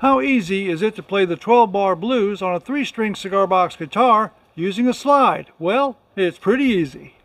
How easy is it to play the 12-bar blues on a 3-string cigar box guitar using a slide? Well, it's pretty easy.